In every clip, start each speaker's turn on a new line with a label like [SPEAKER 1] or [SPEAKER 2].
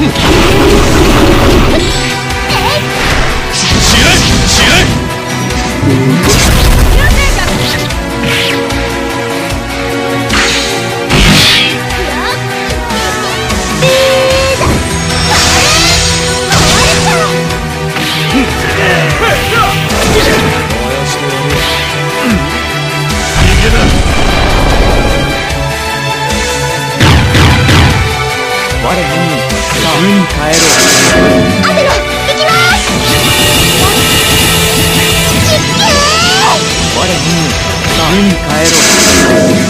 [SPEAKER 1] 我。無に帰ろう。我らにに帰ろう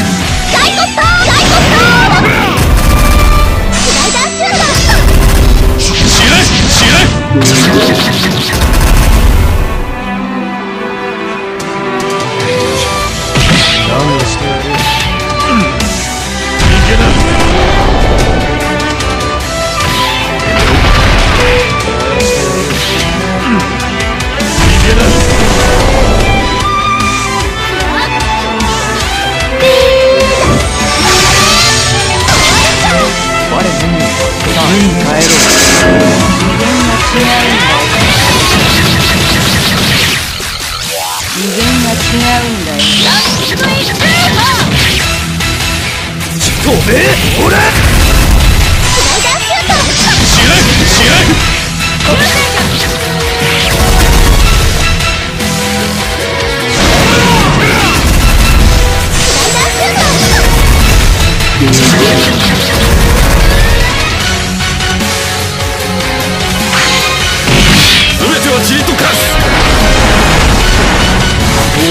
[SPEAKER 2] 違うんだよ。
[SPEAKER 3] 飛べほら試合試合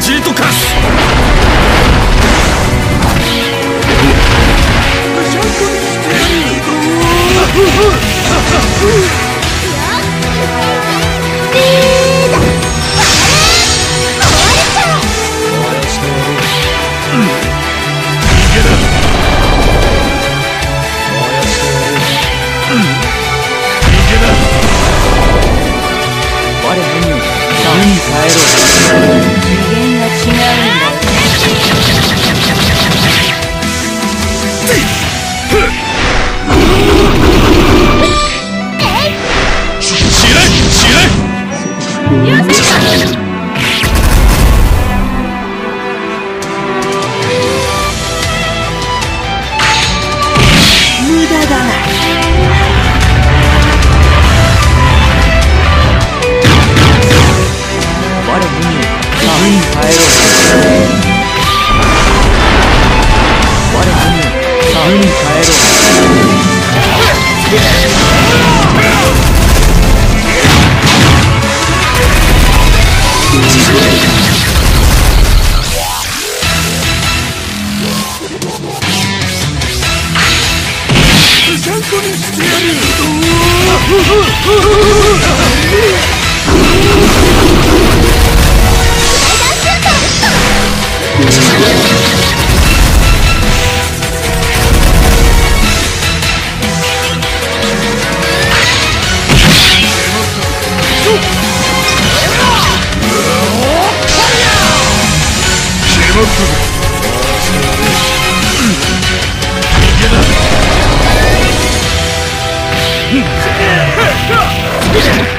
[SPEAKER 1] じり
[SPEAKER 3] と化す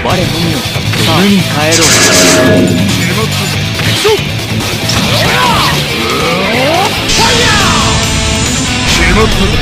[SPEAKER 1] 我
[SPEAKER 4] の身を無に変えろ。う
[SPEAKER 1] 決まった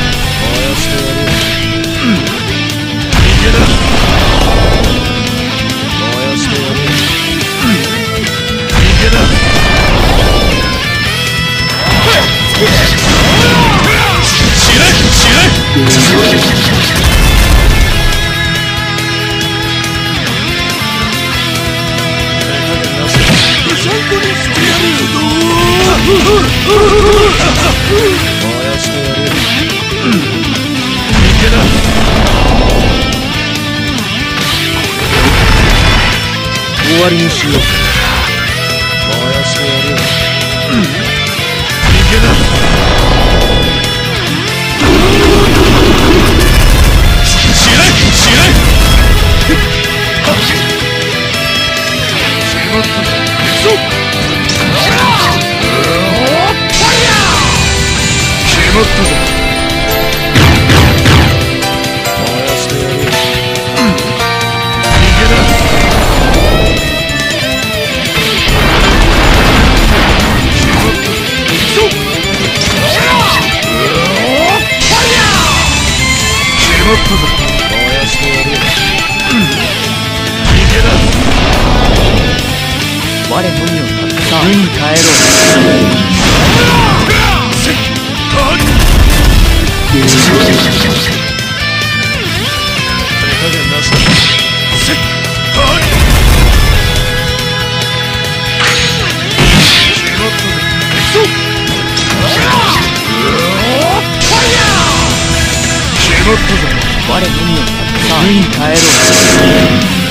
[SPEAKER 4] 終わりにしよう。
[SPEAKER 1] か燃やしてや。る逃げだ死ね死ね決まったぞ決まったぞ
[SPEAKER 4] さあ無に帰ろう。
[SPEAKER 1] 手加減なしだせっはい決まったぞ行くぞ決まったぞ
[SPEAKER 4] 我のみをさあ無に帰ろ